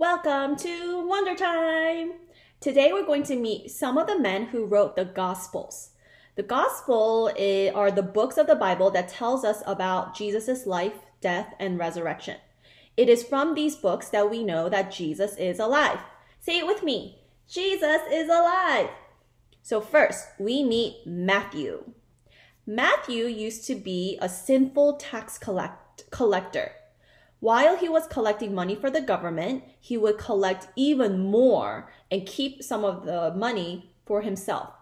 Welcome to Wonder Time! Today we're going to meet some of the men who wrote the Gospels. The Gospel are the books of the Bible that tells us about Jesus' life, death, and resurrection. It is from these books that we know that Jesus is alive. Say it with me. Jesus is alive. So first, we meet Matthew. Matthew used to be a sinful tax collect- collector. While he was collecting money for the government, he would collect even more and keep some of the money for himself.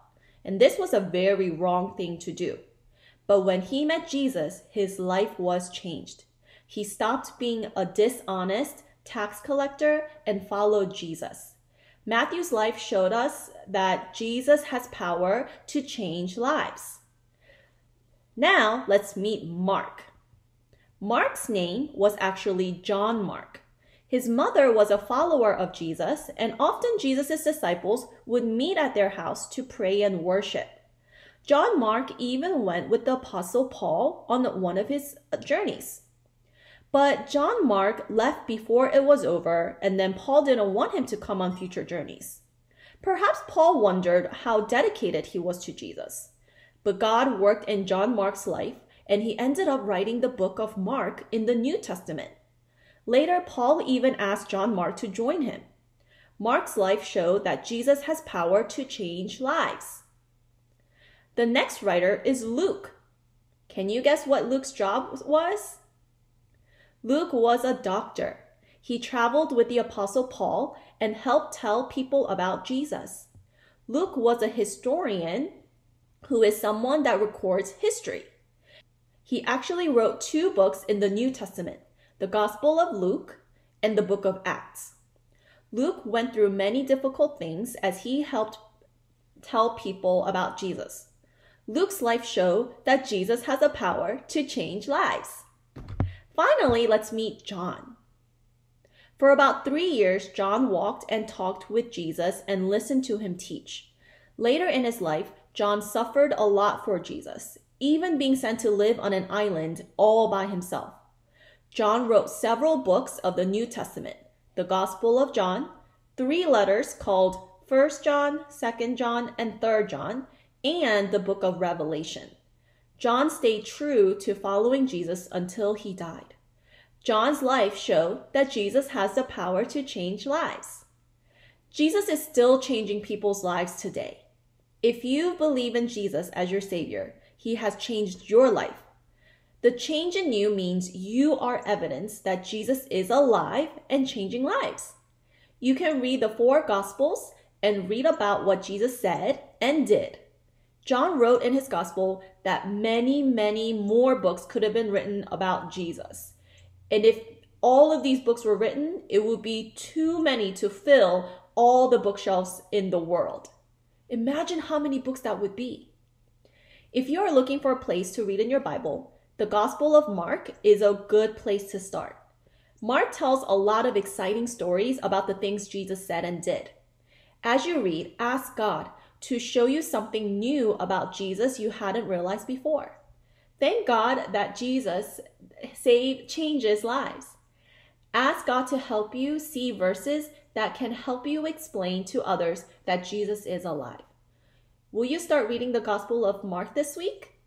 And this was a very wrong thing to do. But when he met Jesus, his life was changed. He stopped being a dishonest tax collector and followed Jesus. Matthew's life showed us that Jesus has power to change lives. Now let's meet Mark. Mark's name was actually John Mark. His mother was a follower of Jesus, and often Jesus' disciples would meet at their house to pray and worship. John Mark even went with the Apostle Paul on one of his uh, journeys. But John Mark left before it was over, and then Paul didn't want him to come on future journeys. Perhaps Paul wondered how dedicated he was to Jesus. But God worked in John Mark's life and he ended up writing the book of Mark in the New Testament. Later, Paul even asked John Mark to join him. Mark's life showed that Jesus has power to change lives. The next writer is Luke. Can you guess what Luke's job was? Luke was a doctor. He traveled with the Apostle Paul and helped tell people about Jesus. Luke was a historian who is someone that records history. He actually wrote two books in the New Testament the Gospel of Luke and the book of Acts. Luke went through many difficult things as he helped tell people about Jesus. Luke's life showed that Jesus has a power to change lives. Finally, let's meet John. For about three years, John walked and talked with Jesus and listened to him teach. Later in his life, John suffered a lot for Jesus even being sent to live on an island all by himself. John wrote several books of the New Testament the Gospel of John, three letters called 1 John, 2 John, and 3 John, and the book of Revelation. John stayed true to following Jesus until he died. John's life showed that Jesus has the power to change lives. Jesus is still changing people's lives today. If you believe in Jesus as your Savior, he has changed your life. The change in you means you are evidence that Jesus is alive and changing lives. You can read the four Gospels and read about what Jesus said and did. John wrote in his Gospel that many, many more books could have been written about Jesus. And if all of these books were written, it would be too many to fill all the bookshelves in the world. Imagine how many books that would be. If you are looking for a place to read in your Bible, the Gospel of Mark is a good place to start. Mark tells a lot of exciting stories about the things Jesus said and did. As you read, ask God to show you something new about Jesus you hadn't realized before. Thank God that Jesus save changes lives. Ask God to help you see verses that can help you explain to others that Jesus is alive. Will you start reading the Gospel of Mark this week?